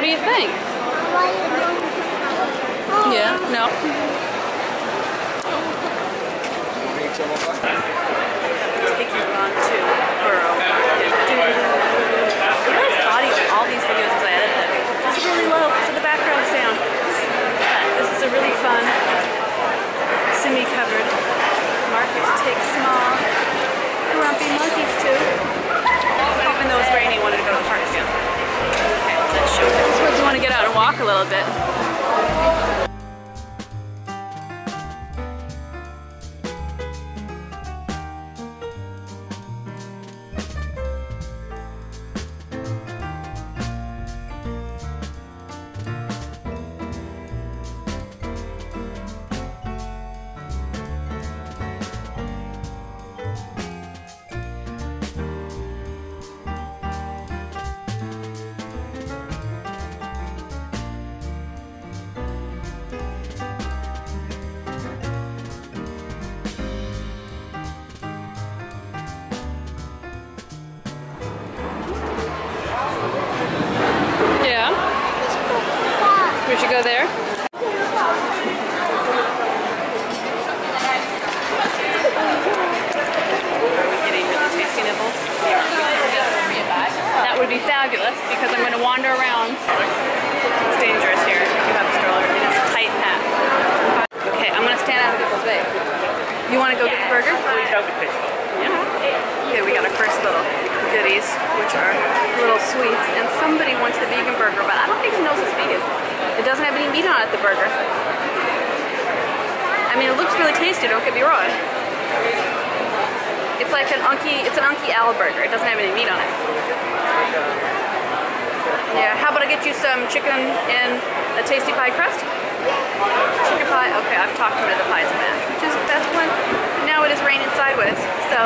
What do you think? Yeah, no. On to Borough. Audio in all these videos as I edit it. It's really low for the background sound. This is a really fun, semi-covered market to take small, grumpy monkeys to. Even though it's rainy, wanted to go to the park again. Want to get out and walk a little bit. You want to go get the burger? Yeah. Okay, we got our first little goodies, which are little sweets, and somebody wants the vegan burger, but I don't think he knows it's vegan. It doesn't have any meat on it, the burger. I mean, it looks really tasty, don't get me wrong. It's like an Unky, it's an Unky Al burger. It doesn't have any meat on it. Yeah, how about I get you some chicken and a tasty pie crust? Chicken pie? Okay, I've talked him into the pies and mash, which is the best one. Now it is raining sideways, so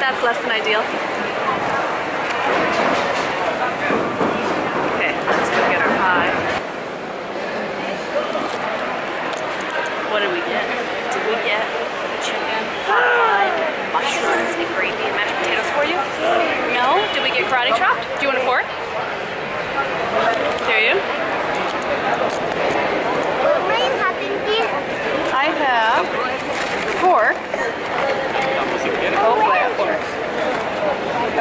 that's less than ideal. Okay, let's go get our pie. What did we get? Did we get chicken, pot pie, mushrooms, and gravy and mashed potatoes for you? No? Did we get karate chopped? Do you want a fork? Do you? I have fork. Hopefully I have fork.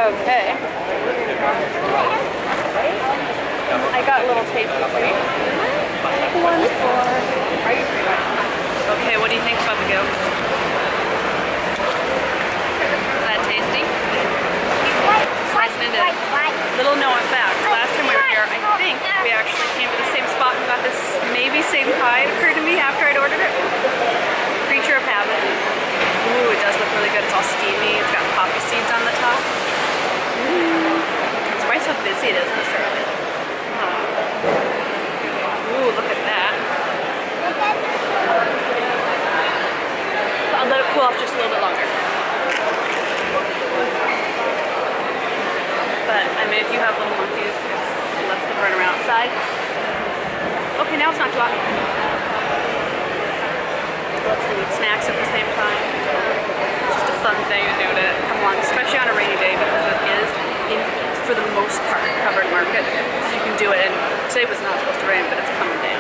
Okay. I got a little taste for you. One fork. Okay, what do you think, Bubba Is that tasty? Slicing into Little known fact, last time we were here, I think oh, we actually came to the same spot and got this maybe same pie. It occurred to me after I'd ordered it. Creature of habit. Ooh, it does look really good. It's all steamy. It's got poppy seeds on the top. Ooh. That's why so busy it is this early. Ooh, look at that. I'll let it cool off just a little bit longer. But, I mean, if you have little monkeys, it's, it lets outside. Okay, now it's not eat snacks at the same time. It's just a fun thing to do to come along, especially on a rainy day because it is, in, for the most part, covered market. So you can do it, and today was not supposed to rain, but it's coming down.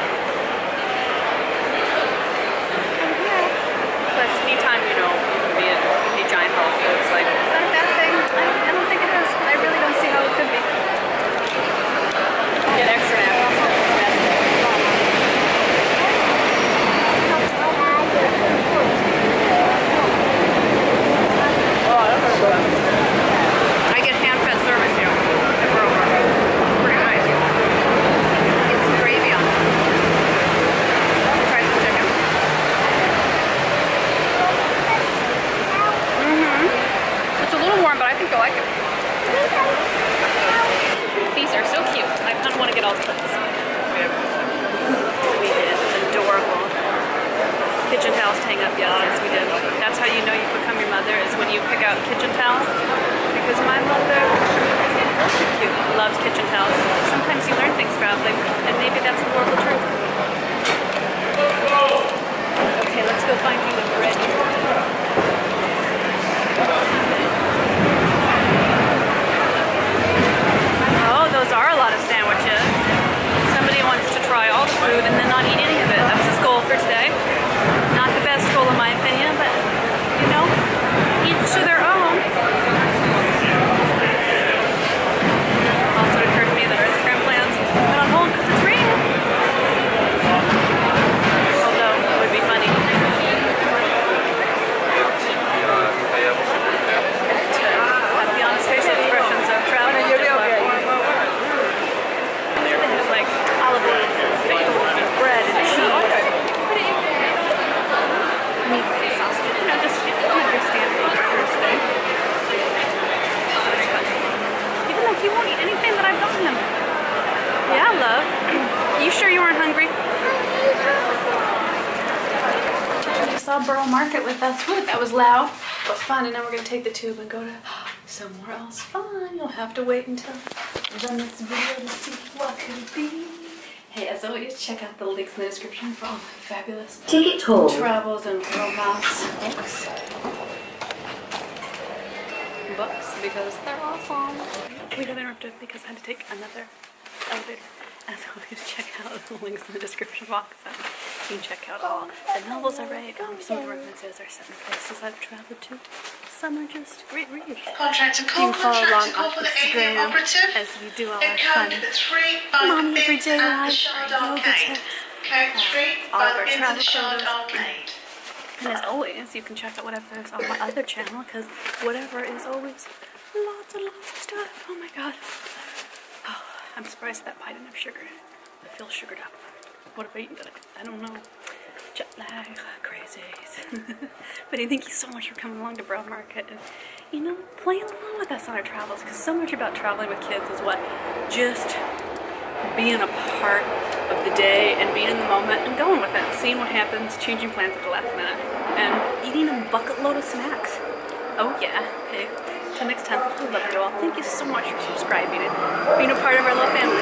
But anytime, you know, you can be at a giant Whole Foods, like, is that a bad thing? I, I don't think it is. I really don't see how it could be. Get extra napkins. I get hand-fed service here at Borough Market. Pretty nice. Get some gravy on it. Try some chicken. Mm-hmm. It's a little warm, but I think you'll like it. These are so cute. I kind of want to get all the clips. We did. Adorable. Kitchen towels we did. That's how you know you've become your mother is when you pick out kitchen towels. Because my mother, loves kitchen towels. Sometimes you learn things them, and maybe that's the horrible truth. Okay, let's go find you the bread. Oh, those are a lot of sandwiches. olive oil, pickles, bread, and cheese. Meat and sausage. You know, just understand Thursday. Even like you won't eat anything that I've gotten him. Yeah, love. You sure you aren't hungry? You Market with us. Woo, that was loud, but fun. And now we're gonna take the tube and go to somewhere else fun. You'll have to wait until the next video to see what could be. Hey, as always, check out the links in the description for all my fabulous Ticket hall. travels and romance books. Books because they're awesome. We got interrupted because I had to take another elevator. As always, check out the links in the description box. You can check out all the novels I read. Um, some of the romances are set in places I've traveled to. Some are just great reads. Contractor You call, can follow along contractor call on for the Instagram operative. as we do all our fun Encode three by Mommy Everyday bins and the Life, yoga Arcade. tips, Code three all of our travel photos. And as always, you can check out whatever is on my other channel because whatever is always lots and lots of stuff. Oh my god. Oh, I'm surprised that pie didn't have sugar. I feel sugared up. What have I eaten? I don't know. Jet lag, crazies. but thank you so much for coming along to Borough Market and, you know, playing along with us on our travels because so much about traveling with kids is what? Just being a part of the day and being in the moment and going with it, seeing what happens, changing plans at the last minute, and eating a bucket load of snacks. Oh yeah, hey, till next time, I love you all. Thank you so much for subscribing and being a part of our little family.